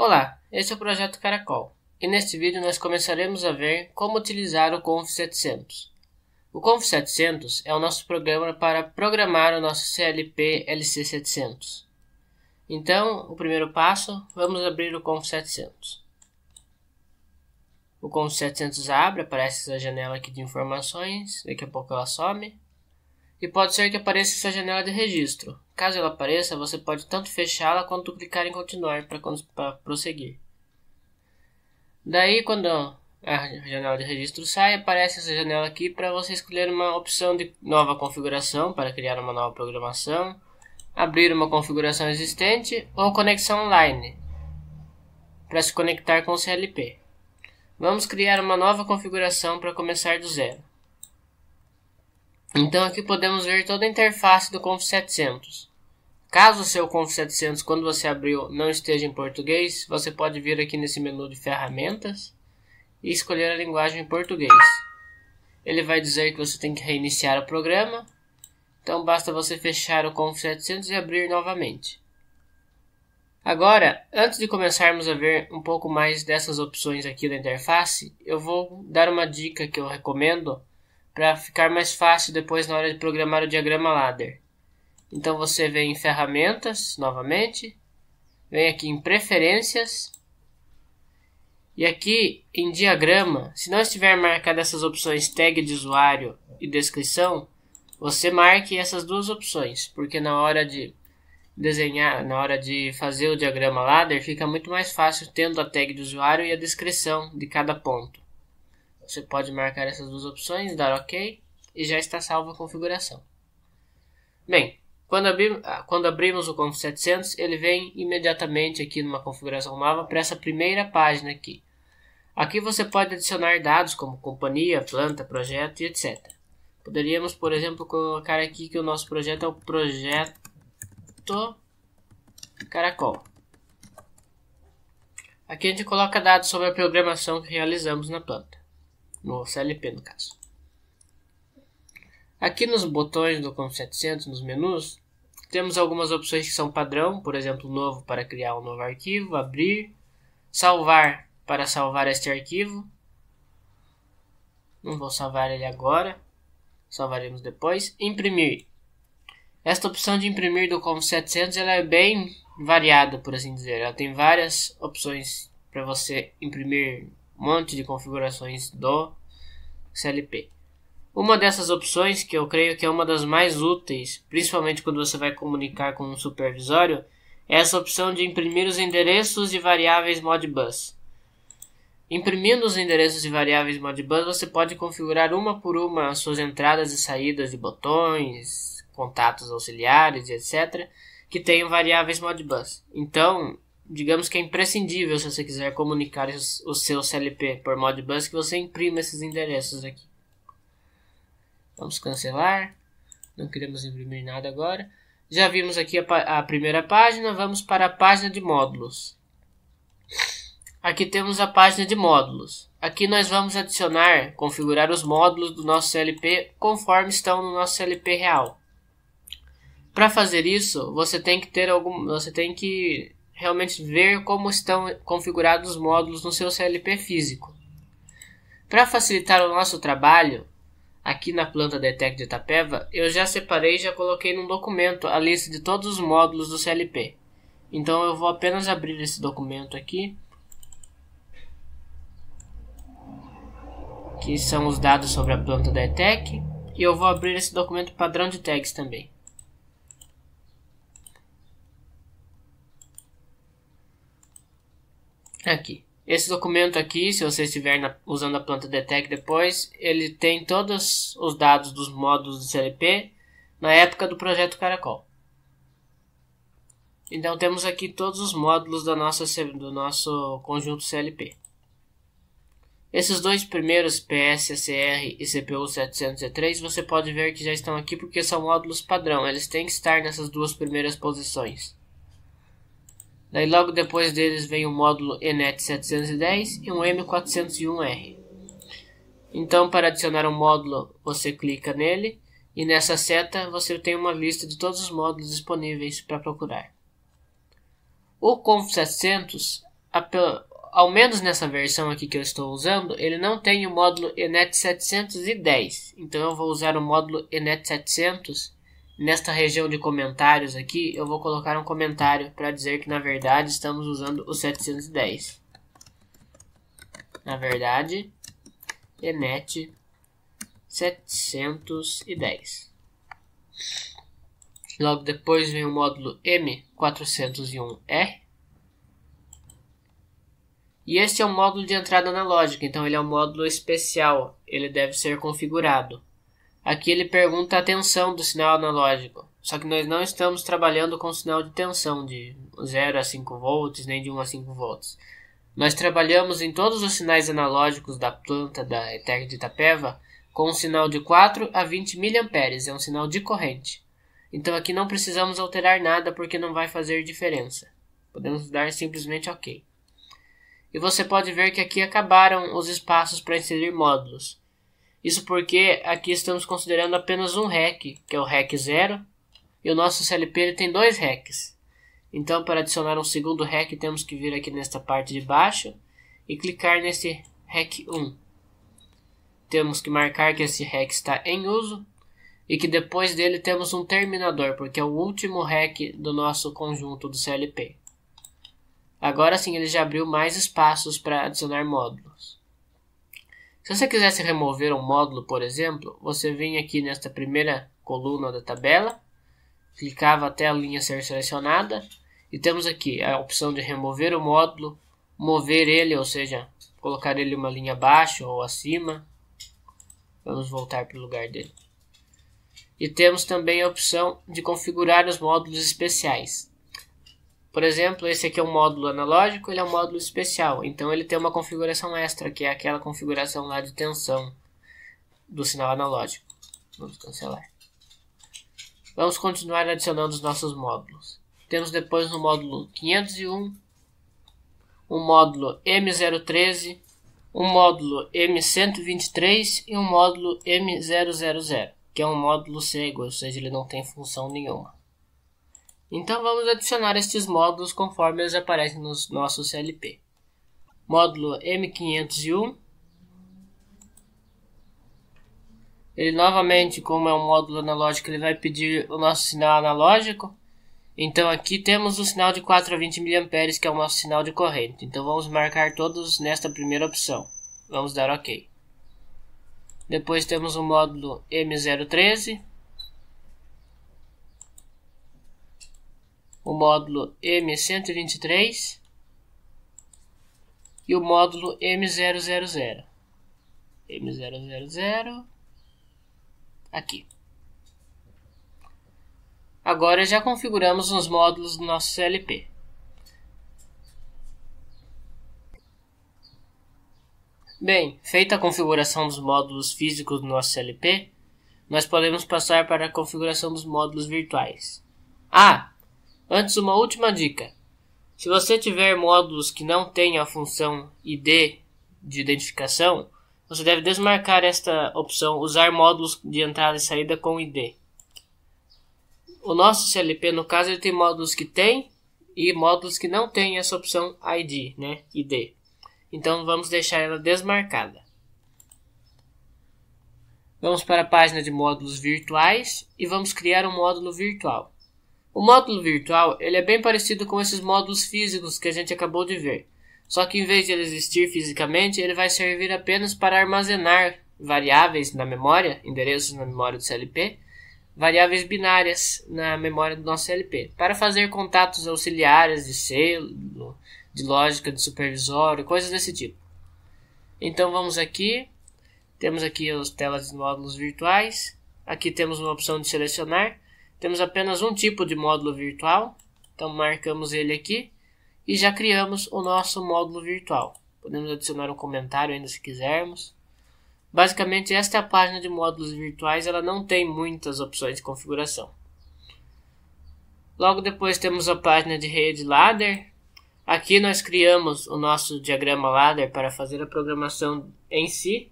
Olá, esse é o projeto Caracol e neste vídeo nós começaremos a ver como utilizar o Conf 700. O Conf 700 é o nosso programa para programar o nosso CLP LC700. Então, o primeiro passo, vamos abrir o Conf 700. O Conf 700 abre, aparece essa janela aqui de informações, daqui a pouco ela some. E pode ser que apareça essa janela de registro. Caso ela apareça, você pode tanto fechá-la quanto clicar em continuar para prosseguir. Daí, quando a janela de registro sai, aparece essa janela aqui para você escolher uma opção de nova configuração para criar uma nova programação, abrir uma configuração existente ou conexão online para se conectar com o CLP. Vamos criar uma nova configuração para começar do zero. Então aqui podemos ver toda a interface do Conf 700. Caso o seu Conf 700, quando você abriu, não esteja em português, você pode vir aqui nesse menu de ferramentas e escolher a linguagem em português. Ele vai dizer que você tem que reiniciar o programa, então basta você fechar o Conf 700 e abrir novamente. Agora, antes de começarmos a ver um pouco mais dessas opções aqui da interface, eu vou dar uma dica que eu recomendo para ficar mais fácil depois na hora de programar o diagrama ladder. Então você vem em ferramentas novamente, vem aqui em preferências e aqui em diagrama, se não estiver marcada essas opções tag de usuário e descrição, você marque essas duas opções, porque na hora de desenhar, na hora de fazer o diagrama ladder, fica muito mais fácil tendo a tag de usuário e a descrição de cada ponto. Você pode marcar essas duas opções, dar OK e já está salva a configuração. Bem, quando, abri ah, quando abrimos o Conf 700, ele vem imediatamente aqui numa configuração nova para essa primeira página aqui. Aqui você pode adicionar dados como companhia, planta, projeto e etc. Poderíamos, por exemplo, colocar aqui que o nosso projeto é o projeto Caracol. Aqui a gente coloca dados sobre a programação que realizamos na planta, no CLP no caso. Aqui nos botões do Conf 700, nos menus, temos algumas opções que são padrão, por exemplo, novo para criar um novo arquivo, abrir, salvar para salvar este arquivo. Não vou salvar ele agora, salvaremos depois. Imprimir. Esta opção de imprimir do Conf 700 ela é bem variada, por assim dizer. Ela tem várias opções para você imprimir um monte de configurações do CLP. Uma dessas opções, que eu creio que é uma das mais úteis, principalmente quando você vai comunicar com um supervisório, é essa opção de imprimir os endereços de variáveis Modbus. Imprimindo os endereços de variáveis Modbus, você pode configurar uma por uma as suas entradas e saídas de botões, contatos auxiliares, etc., que tenham variáveis Modbus. Então, digamos que é imprescindível se você quiser comunicar o seu CLP por Modbus que você imprima esses endereços aqui. Vamos cancelar. Não queremos imprimir nada agora. Já vimos aqui a, a primeira página. Vamos para a página de módulos. Aqui temos a página de módulos. Aqui nós vamos adicionar, configurar os módulos do nosso CLP conforme estão no nosso CLP real. Para fazer isso, você tem que ter algum, você tem que realmente ver como estão configurados os módulos no seu CLP físico. Para facilitar o nosso trabalho, aqui na planta Detect de Itapeva, eu já separei e já coloquei num documento a lista de todos os módulos do CLP. Então eu vou apenas abrir esse documento aqui. Que são os dados sobre a planta da ETEC. E eu vou abrir esse documento padrão de tags também. Aqui. Esse documento aqui, se você estiver na, usando a planta Detect depois, ele tem todos os dados dos módulos do CLP na época do projeto Caracol. Então temos aqui todos os módulos da nossa, do nosso conjunto CLP. Esses dois primeiros PS, ACR e CPU 703 você pode ver que já estão aqui porque são módulos padrão, eles têm que estar nessas duas primeiras posições. Daí logo depois deles vem o módulo ENET 710 e um M401R. Então para adicionar um módulo você clica nele e nessa seta você tem uma lista de todos os módulos disponíveis para procurar. O Conf 700 ao menos nessa versão aqui que eu estou usando, ele não tem o módulo ENET 710. Então eu vou usar o módulo ENET 700. Nesta região de comentários aqui, eu vou colocar um comentário para dizer que na verdade estamos usando o 710. Na verdade, ENET 710. Logo depois vem o módulo M401R. E este é o módulo de entrada analógica, então ele é um módulo especial, ele deve ser configurado. Aqui ele pergunta a tensão do sinal analógico, só que nós não estamos trabalhando com sinal de tensão de 0 a 5 volts, nem de 1 a 5 volts. Nós trabalhamos em todos os sinais analógicos da planta da ETEC de Itapeva com um sinal de 4 a 20 mA, é um sinal de corrente. Então aqui não precisamos alterar nada porque não vai fazer diferença. Podemos dar simplesmente OK. E você pode ver que aqui acabaram os espaços para inserir módulos. Isso porque aqui estamos considerando apenas um REC, que é o REC 0, e o nosso CLP tem dois RECs. Então, para adicionar um segundo REC, temos que vir aqui nesta parte de baixo e clicar nesse REC 1. Temos que marcar que esse REC está em uso e que depois dele temos um terminador, porque é o último REC do nosso conjunto do CLP. Agora sim ele já abriu mais espaços para adicionar módulos. Se você quisesse remover um módulo, por exemplo, você vem aqui nesta primeira coluna da tabela, clicava até a linha ser selecionada e temos aqui a opção de remover o módulo, mover ele, ou seja, colocar ele uma linha abaixo ou acima. Vamos voltar para o lugar dele. E temos também a opção de configurar os módulos especiais. Por exemplo, esse aqui é um módulo analógico, ele é um módulo especial. Então ele tem uma configuração extra, que é aquela configuração lá de tensão do sinal analógico. Vamos cancelar. Vamos continuar adicionando os nossos módulos. Temos depois no módulo 501, um módulo M013, um módulo M123 e um módulo M000 que é um módulo cego, ou seja, ele não tem função nenhuma. Então vamos adicionar estes módulos conforme eles aparecem no nosso CLP. Módulo M501. Ele novamente, como é um módulo analógico, ele vai pedir o nosso sinal analógico. Então aqui temos o sinal de 4 a 20 mA, que é o nosso sinal de corrente. Então vamos marcar todos nesta primeira opção. Vamos dar OK. Depois temos o módulo M013. O módulo M123. E o módulo M000. M000. Aqui. Agora já configuramos os módulos do nosso CLP. Bem, feita a configuração dos módulos físicos do nosso CLP, nós podemos passar para a configuração dos módulos virtuais. Ah, antes uma última dica. Se você tiver módulos que não tenham a função ID de identificação, você deve desmarcar esta opção usar módulos de entrada e saída com ID. O nosso CLP, no caso, ele tem módulos que tem e módulos que não têm essa opção ID, né? ID. Então vamos deixar ela desmarcada. Vamos para a página de módulos virtuais e vamos criar um módulo virtual. O módulo virtual ele é bem parecido com esses módulos físicos que a gente acabou de ver. Só que em vez de ele existir fisicamente, ele vai servir apenas para armazenar variáveis na memória, endereços na memória do CLP, variáveis binárias na memória do nosso CLP, para fazer contatos auxiliares de selo, de lógica de supervisório, coisas desse tipo. Então vamos aqui, temos aqui as telas de módulos virtuais, aqui temos uma opção de selecionar, temos apenas um tipo de módulo virtual, então marcamos ele aqui e já criamos o nosso módulo virtual. Podemos adicionar um comentário ainda se quisermos. Basicamente esta é a página de módulos virtuais, ela não tem muitas opções de configuração. Logo depois temos a página de rede ladder, Aqui nós criamos o nosso diagrama ladder para fazer a programação em si.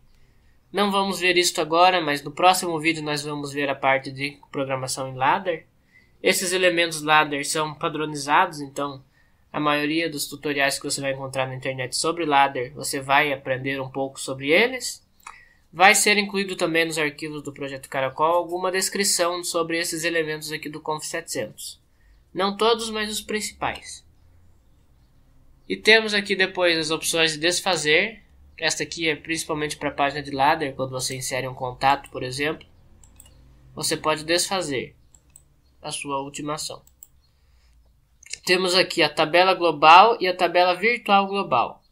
Não vamos ver isso agora, mas no próximo vídeo nós vamos ver a parte de programação em ladder. Esses elementos ladder são padronizados, então A maioria dos tutoriais que você vai encontrar na internet sobre ladder, você vai aprender um pouco sobre eles. Vai ser incluído também nos arquivos do projeto Caracol alguma descrição sobre esses elementos aqui do Conf 700. Não todos, mas os principais. E temos aqui depois as opções de desfazer. Esta aqui é principalmente para a página de ladder, quando você insere um contato, por exemplo. Você pode desfazer a sua ultimação. Temos aqui a tabela global e a tabela virtual global.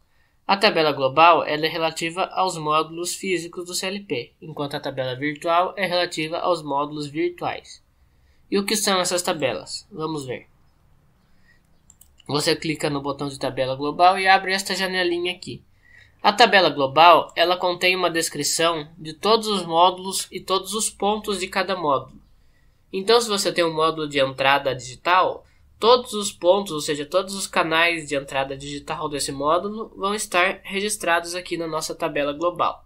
A tabela global é relativa aos módulos físicos do CLP, enquanto a tabela virtual é relativa aos módulos virtuais. E o que são essas tabelas? Vamos ver. Você clica no botão de tabela global e abre esta janelinha aqui. A tabela global, ela contém uma descrição de todos os módulos e todos os pontos de cada módulo. Então, se você tem um módulo de entrada digital, Todos os pontos, ou seja, todos os canais de entrada digital desse módulo vão estar registrados aqui na nossa tabela global.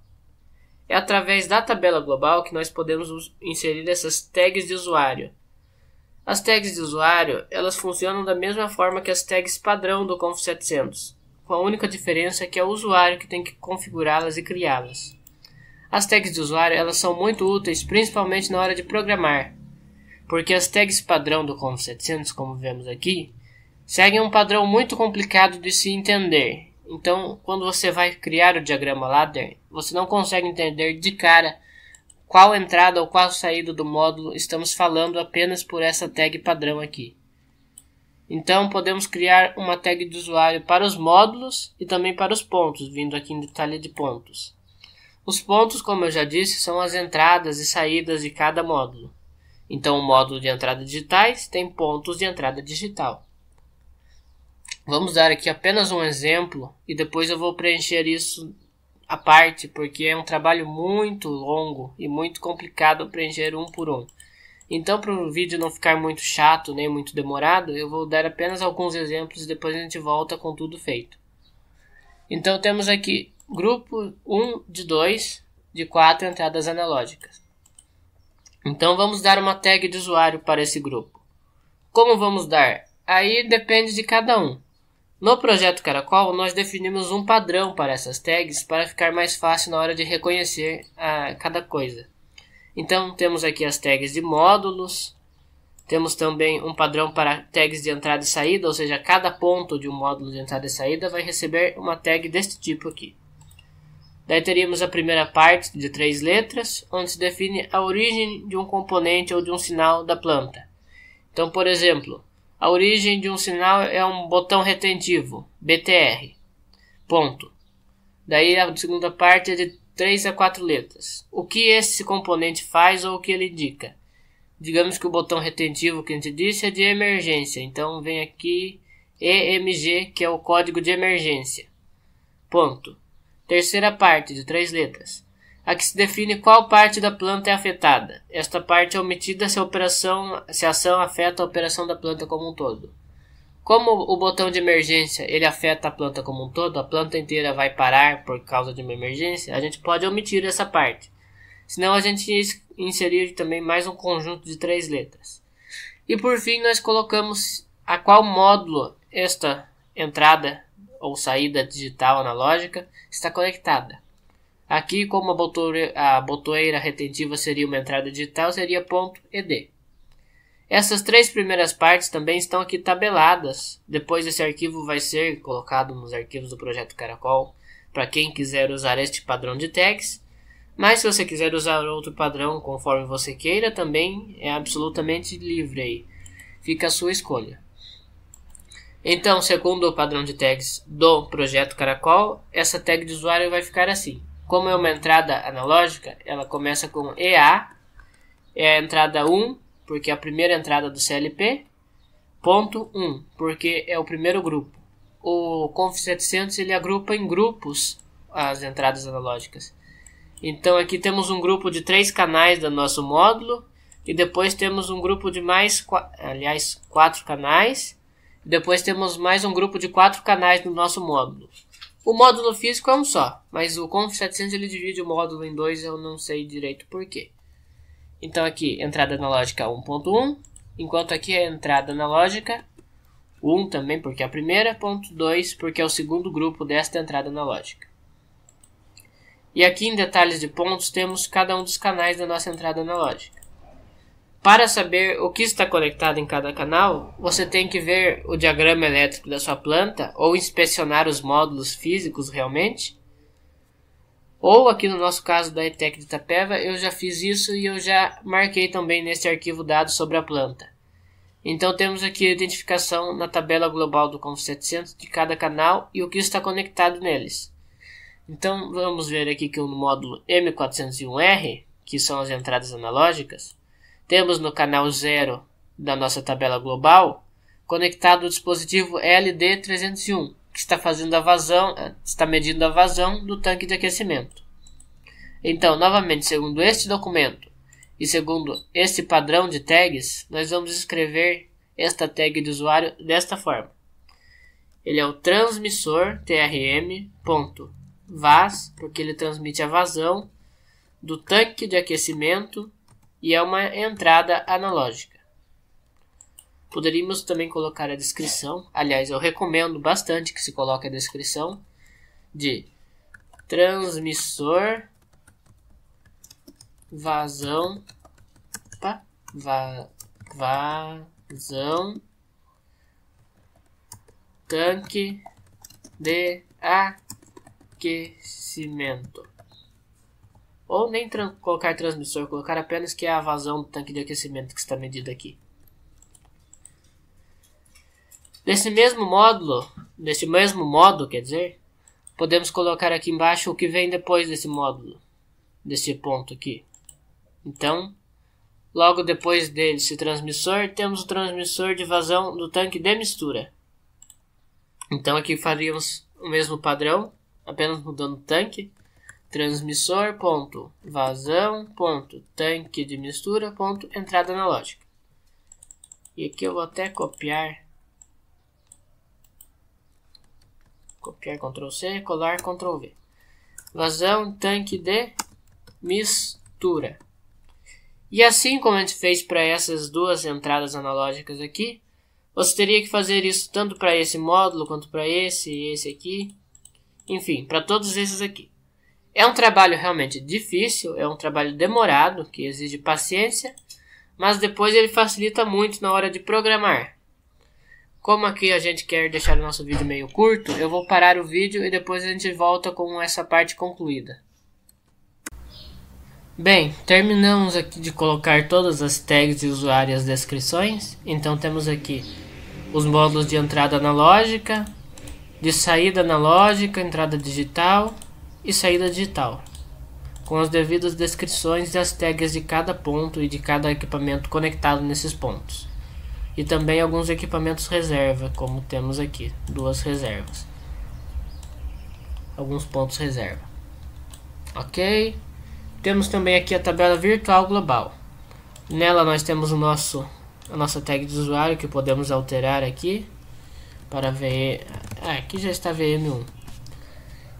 É através da tabela global que nós podemos inserir essas tags de usuário. As tags de usuário, elas funcionam da mesma forma que as tags padrão do Conf 700, com a única diferença é que é o usuário que tem que configurá-las e criá-las. As tags de usuário, elas são muito úteis, principalmente na hora de programar, porque as tags padrão do Conf 700, como vemos aqui, seguem um padrão muito complicado de se entender. Então, quando você vai criar o diagrama ladder, você não consegue entender de cara qual entrada ou qual saída do módulo estamos falando apenas por essa tag padrão aqui. Então, podemos criar uma tag de usuário para os módulos e também para os pontos, vindo aqui em detalhe de pontos. Os pontos, como eu já disse, são as entradas e saídas de cada módulo. Então, o módulo de entrada digitais tem pontos de entrada digital. Vamos dar aqui apenas um exemplo e depois eu vou preencher isso à parte, porque é um trabalho muito longo e muito complicado preencher um por um. Então, para o vídeo não ficar muito chato nem muito demorado, eu vou dar apenas alguns exemplos e depois a gente volta com tudo feito. Então, temos aqui grupo 1 de 2 de 4 entradas analógicas. Então vamos dar uma tag de usuário para esse grupo. Como vamos dar? Aí depende de cada um. No projeto Caracol, nós definimos um padrão para essas tags para ficar mais fácil na hora de reconhecer a cada coisa. Então temos aqui as tags de módulos, temos também um padrão para tags de entrada e saída, ou seja, cada ponto de um módulo de entrada e saída vai receber uma tag deste tipo aqui. Daí teríamos a primeira parte de três letras, onde se define a origem de um componente ou de um sinal da planta. Então, por exemplo, a origem de um sinal é um botão retentivo, BTR. Ponto. Daí a segunda parte é de 3 a 4 letras. O que esse componente faz ou o que ele indica? Digamos que o botão retentivo que a gente disse é de emergência, então vem aqui EMG, que é o código de emergência. Ponto. Terceira parte, de três letras. Aqui se define qual parte da planta é afetada. Esta parte é omitida se a, operação, se a ação afeta a operação da planta como um todo. Como o botão de emergência ele afeta a planta como um todo, a planta inteira vai parar por causa de uma emergência, a gente pode omitir essa parte. Senão a gente inserir também mais um conjunto de três letras. E por fim nós colocamos a qual módulo esta entrada ou saída digital analógica está conectada. Aqui, como a botoeira, a botoeira retentiva seria uma entrada digital, seria ponto .ed. Essas três primeiras partes também estão aqui tabeladas. Depois esse arquivo vai ser colocado nos arquivos do projeto Caracol para quem quiser usar este padrão de tags. Mas se você quiser usar outro padrão conforme você queira, também é absolutamente livre aí. Fica a sua escolha. Então, segundo o padrão de tags do projeto Caracol, essa tag de usuário vai ficar assim. Como é uma entrada analógica, ela começa com EA, é a entrada 1, porque é a primeira entrada do CLP, ponto 1, porque é o primeiro grupo. O Conf 700 ele agrupa em grupos as entradas analógicas. Então aqui temos um grupo de três canais do nosso módulo e depois temos um grupo de mais, aliás, quatro canais depois temos mais um grupo de quatro canais no nosso módulo. O módulo físico é um só, mas o Conf 700 ele divide o módulo em dois, eu não sei direito porquê. Então aqui, entrada analógica 1.1, enquanto aqui é entrada analógica 1 também porque é a primeira, ponto 2 porque é o segundo grupo desta entrada analógica. E aqui em detalhes de pontos temos cada um dos canais da nossa entrada analógica. Para saber o que está conectado em cada canal, você tem que ver o diagrama elétrico da sua planta ou inspecionar os módulos físicos realmente. Ou aqui no nosso caso da ETEC de Itapeva, eu já fiz isso e eu já marquei também neste arquivo dados sobre a planta. Então temos aqui a identificação na tabela global do Conf 700 de cada canal e o que está conectado neles. Então vamos ver aqui que no módulo M401R, que são as entradas analógicas, temos no canal 0 da nossa tabela global conectado o dispositivo LD301, que está fazendo a vazão, eh, está medindo a vazão do tanque de aquecimento. Então, novamente, segundo este documento e segundo este padrão de tags, nós vamos escrever esta tag de usuário desta forma. Ele é o transmissor trm.vas, porque ele transmite a vazão do tanque de aquecimento e é uma entrada analógica. Poderíamos também colocar a descrição, aliás, eu recomendo bastante que se coloque a descrição de transmissor vazão opa, va, vazão tanque de aquecimento. Ou nem colocar transmissor, colocar apenas que é a vazão do tanque de aquecimento que está medida aqui. Nesse mesmo módulo, nesse mesmo modo, quer dizer, podemos colocar aqui embaixo o que vem depois desse módulo, desse ponto aqui. Então, logo depois desse transmissor, temos o transmissor de vazão do tanque de mistura. Então aqui faríamos o mesmo padrão, apenas mudando o tanque transmissor ponto vazão ponto tanque de mistura ponto entrada analógica e aqui eu vou até copiar copiar Ctrl C colar Ctrl V. Vazão tanque de mistura. E assim como a gente fez para essas duas entradas analógicas aqui você teria que fazer isso tanto para esse módulo quanto para esse e esse aqui. Enfim para todos esses aqui. É um trabalho realmente difícil, é um trabalho demorado, que exige paciência, mas depois ele facilita muito na hora de programar. Como aqui a gente quer deixar o nosso vídeo meio curto, eu vou parar o vídeo e depois a gente volta com essa parte concluída. Bem, terminamos aqui de colocar todas as tags de usuário e as descrições. Então temos aqui os módulos de entrada analógica, de saída analógica, entrada digital, e saída digital, com as devidas descrições e as tags de cada ponto e de cada equipamento conectado nesses pontos. E também alguns equipamentos reserva, como temos aqui, duas reservas. Alguns pontos reserva. Ok? Temos também aqui a tabela virtual global. Nela nós temos o nosso a nossa tag de usuário que podemos alterar aqui para ver. Ah, aqui já está VM1.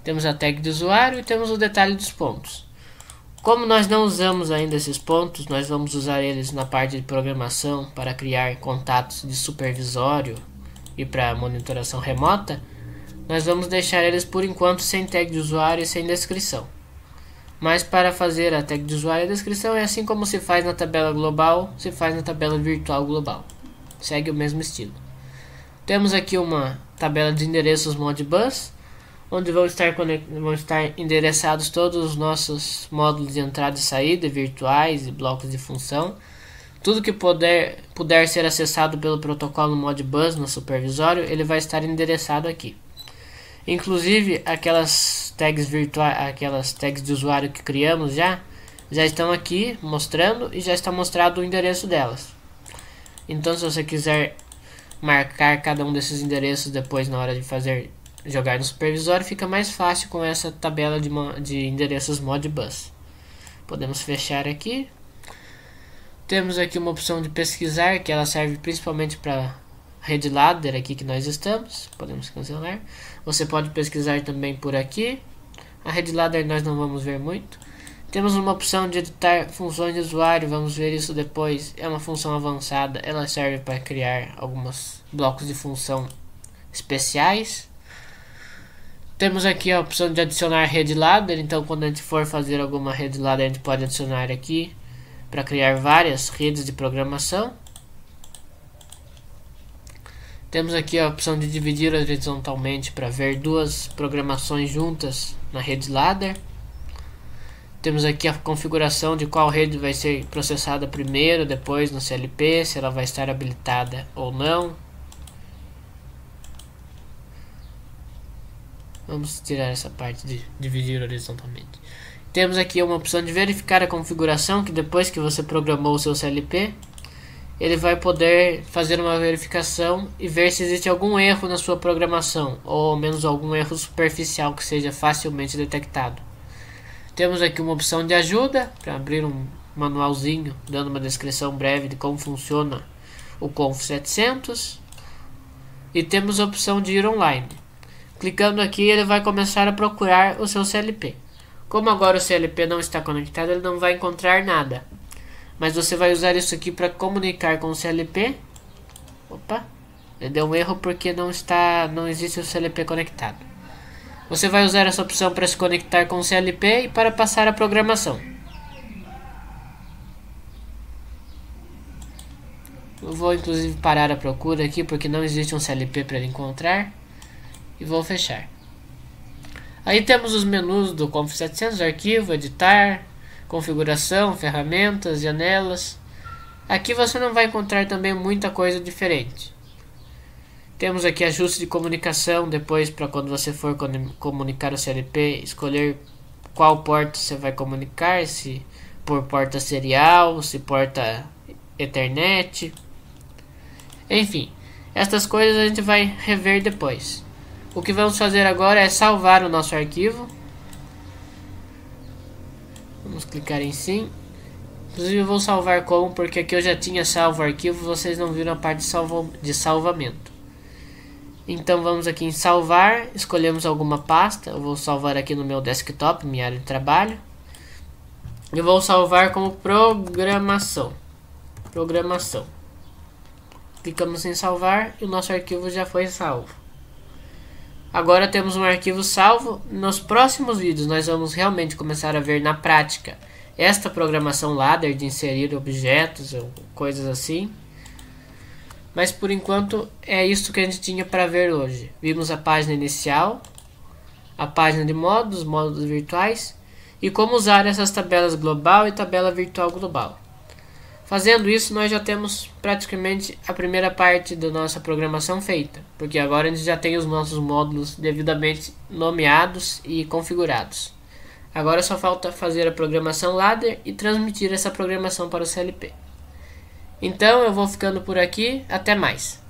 Temos a tag de usuário e temos o detalhe dos pontos. Como nós não usamos ainda esses pontos, nós vamos usar eles na parte de programação para criar contatos de supervisório e para monitoração remota. Nós vamos deixar eles por enquanto sem tag de usuário e sem descrição. Mas para fazer a tag de usuário e a descrição é assim como se faz na tabela global, se faz na tabela virtual global. Segue o mesmo estilo. Temos aqui uma tabela de endereços Modbus onde vão estar, vão estar endereçados todos os nossos módulos de entrada e saída virtuais e blocos de função. Tudo que puder, puder ser acessado pelo protocolo Modbus no supervisório, ele vai estar endereçado aqui. Inclusive, aquelas tags virtuais, aquelas tags de usuário que criamos já, já estão aqui mostrando e já está mostrado o endereço delas. Então, se você quiser marcar cada um desses endereços depois na hora de fazer jogar no supervisório fica mais fácil com essa tabela de, de endereços Modbus. Podemos fechar aqui. Temos aqui uma opção de pesquisar, que ela serve principalmente para rede ladder aqui que nós estamos. Podemos cancelar. Você pode pesquisar também por aqui. A rede ladder nós não vamos ver muito. Temos uma opção de editar funções de usuário, vamos ver isso depois. É uma função avançada, ela serve para criar alguns blocos de função especiais. Temos aqui a opção de adicionar rede ladder, então quando a gente for fazer alguma rede ladder, a gente pode adicionar aqui para criar várias redes de programação. Temos aqui a opção de dividir horizontalmente para ver duas programações juntas na rede ladder. Temos aqui a configuração de qual rede vai ser processada primeiro, depois no CLP, se ela vai estar habilitada ou não. Vamos tirar essa parte de dividir horizontalmente. Temos aqui uma opção de verificar a configuração, que depois que você programou o seu CLP, ele vai poder fazer uma verificação e ver se existe algum erro na sua programação, ou ao menos algum erro superficial que seja facilmente detectado. Temos aqui uma opção de ajuda para abrir um manualzinho dando uma descrição breve de como funciona o Conf 700 e temos a opção de ir online. Clicando aqui ele vai começar a procurar o seu CLP. Como agora o CLP não está conectado, ele não vai encontrar nada. Mas você vai usar isso aqui para comunicar com o CLP. Opa, ele deu um erro porque não está, não existe o CLP conectado. Você vai usar essa opção para se conectar com o CLP e para passar a programação. Eu vou inclusive parar a procura aqui porque não existe um CLP para ele encontrar. E vou fechar. Aí temos os menus do Conf 700, arquivo, editar, configuração, ferramentas, janelas. Aqui você não vai encontrar também muita coisa diferente. Temos aqui ajuste de comunicação, depois para quando você for comunicar o CLP, escolher qual porta você vai comunicar, se por porta serial, se porta Ethernet. Enfim, estas coisas a gente vai rever depois. O que vamos fazer agora é salvar o nosso arquivo. Vamos clicar em sim. Inclusive eu vou salvar como, porque aqui eu já tinha salvo o arquivo, vocês não viram a parte de, salvo, de salvamento. Então vamos aqui em salvar, escolhemos alguma pasta, eu vou salvar aqui no meu desktop, minha área de trabalho. Eu vou salvar como programação. Programação. Clicamos em salvar e o nosso arquivo já foi salvo. Agora temos um arquivo salvo. Nos próximos vídeos nós vamos realmente começar a ver na prática esta programação ladder de inserir objetos ou coisas assim. Mas por enquanto é isso que a gente tinha para ver hoje. Vimos a página inicial, a página de modos, módulos virtuais e como usar essas tabelas global e tabela virtual global. Fazendo isso, nós já temos praticamente a primeira parte da nossa programação feita, porque agora a gente já tem os nossos módulos devidamente nomeados e configurados. Agora só falta fazer a programação ladder e transmitir essa programação para o CLP. Então eu vou ficando por aqui, até mais.